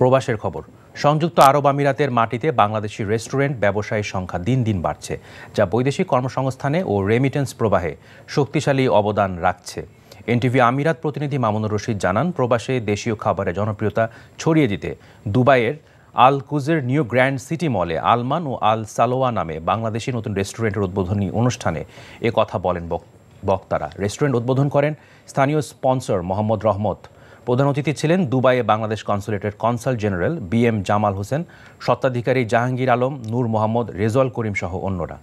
প্রবাসের খবর। সংযুক্ত আরব আমিরাতের মাটিতে বাংলাদেশি রেস্টুরেন্ট ব্যবসায়ীর সংখ্যা দিন দিন বাড়ছে, যা বৈদেশিক কর্মসংস্থানে ও রেমিটেন্স প্রবাহে শক্তিশালী অবদান রাখছে। এনটিভি আমিরাত প্রতিনিধি মামুনুর রশিদ জানান, প্রবাসে দেশীয় খাবারের জনপ্রিয়তা ছড়িয়ে দিতে দুবাইয়ের আল কুজের নিউ গ্র্যান্ড সিটি মলে আলমান ও আল সালোয়া নামে বাংলাদেশি নতুন রেস্টুরেন্টের উদ্বোধনী অনুষ্ঠানে এ কথা বলেন বক- বক্তারা। রেস্টুরেন্ট উদ্বোধন করেন স্থানীয় স্পন্সর মোহাম্মদ রহমত প্রধান অতিথি ছিলেন দুবাইয়ে Bangladesh কনসুলেটের consul general B M Jamal Hossain, স্বত্বাধিকারী জাহাঙ্গীর আলম, নূর মোহাম্মদ, রেজওয়াল করিম সহ অন্যরা।